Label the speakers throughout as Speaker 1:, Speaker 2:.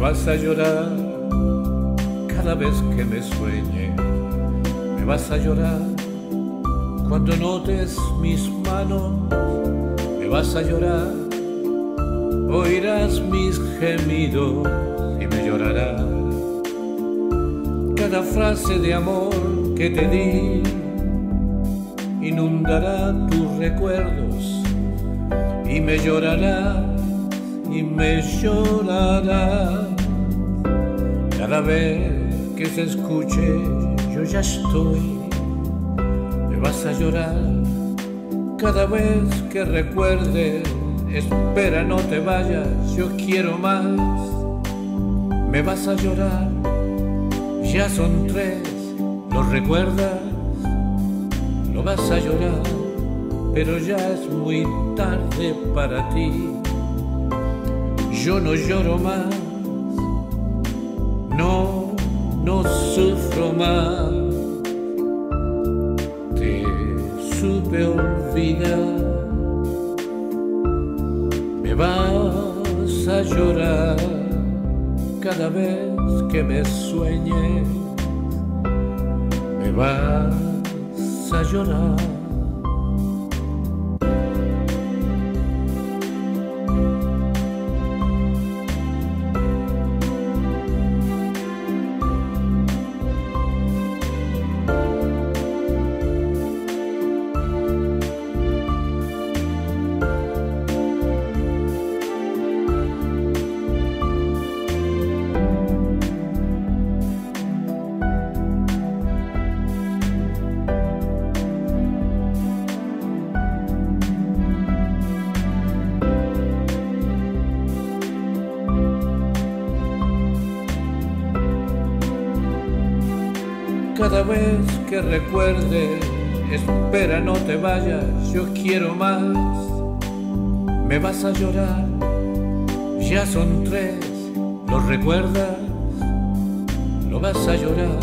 Speaker 1: vas a llorar cada vez que me sueñe. Me vas a llorar cuando notes mis manos. Me vas a llorar, oirás mis gemidos y me llorarás. Cada frase de amor que te di inundará tus recuerdos y me llorará y me llorará. Cada vez que se escuche yo ya estoy. Me vas a llorar. Cada vez que recuerde espera no te vayas yo quiero más. Me vas a llorar. Ya son tres ¿lo recuerdas? lo vas a llorar pero ya es muy tarde para ti yo no lloro más, no, no sufro más. Te supe olvidar, me vas a llorar cada vez que me sueñes, me vas a llorar. Cada vez que recuerde, espera no te vayas, yo quiero más. Me vas a llorar, ya son tres, ¿lo recuerdas? Lo vas a llorar,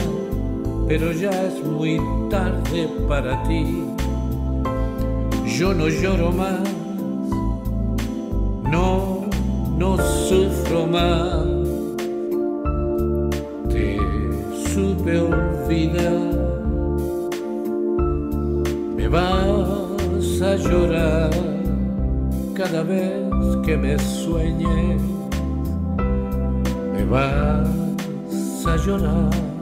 Speaker 1: pero ya es muy tarde para ti. Yo no lloro más, no, no sufro más Me vas a llorar cada vez que me sueñe. Me vas a llorar.